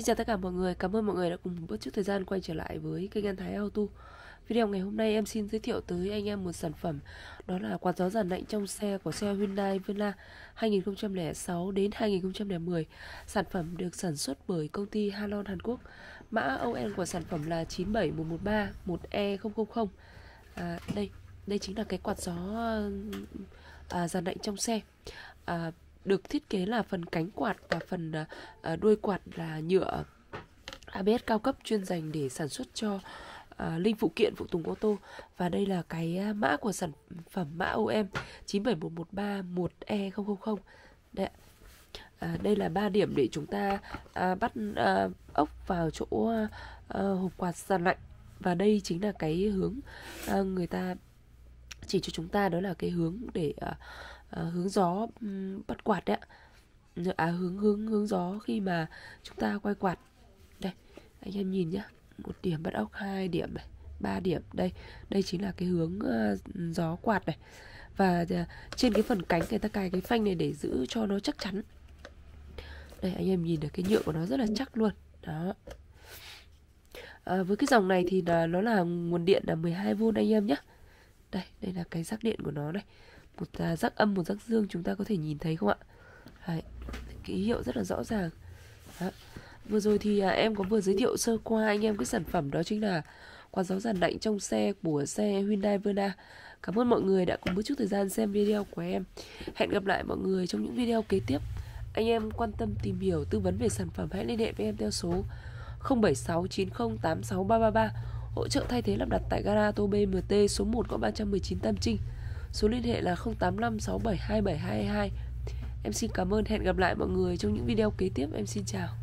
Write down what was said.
Xin chào tất cả mọi người, cảm ơn mọi người đã cùng bớt chút thời gian quay trở lại với kênh An Thái Auto. Video ngày hôm nay em xin giới thiệu tới anh em một sản phẩm Đó là quạt gió giàn lạnh trong xe của xe Hyundai Verna 2006 đến 2010 Sản phẩm được sản xuất bởi công ty Halon Hàn Quốc. Mã ON của sản phẩm là 97113 1E000 à, Đây, đây chính là cái quạt gió à, giàn lạnh trong xe. À, được thiết kế là phần cánh quạt và phần ờ, ờ, đuôi quạt là nhựa ABS cao cấp chuyên dành để sản xuất cho uh, linh phụ kiện phụ tùng ô tô. Và đây là cái mã của sản phẩm mã OM 971131E000 đây À, đây là ba điểm để chúng ta à, bắt à, ốc vào chỗ à, hộp quạt sàn lạnh. Và đây chính là cái hướng à, người ta chỉ cho chúng ta đó là cái hướng để à, à, hướng gió um, bắt quạt đấy ạ. À hướng hướng hướng gió khi mà chúng ta quay quạt. Đây anh em nhìn nhá. Một điểm bắt ốc hai điểm này ba điểm. Đây đây chính là cái hướng uh, gió quạt này. Và uh, trên cái phần cánh người ta cài cái phanh này để giữ cho nó chắc chắn. Đây anh em nhìn được cái nhựa của nó rất là chắc luôn. Đó. À, với cái dòng này thì là nó là nguồn điện là 12V anh em nhé đây đây là cái rắc điện của nó đây một à, giác âm một giác dương chúng ta có thể nhìn thấy không ạ? Đấy, ký hiệu rất là rõ ràng. Đó. vừa rồi thì à, em có vừa giới thiệu sơ qua anh em cái sản phẩm đó chính là quạt gió giàn lạnh trong xe của xe Hyundai Verna. Cảm ơn mọi người đã cùng một chút thời gian xem video của em. Hẹn gặp lại mọi người trong những video kế tiếp. Anh em quan tâm tìm hiểu tư vấn về sản phẩm hãy liên hệ với em theo số 0769086333 hỗ trợ thay thế lắp đặt tại gara Tô BMT số 1 có 319 Tam Trinh. Số liên hệ là 0856727222. Em xin cảm ơn hẹn gặp lại mọi người trong những video kế tiếp. Em xin chào.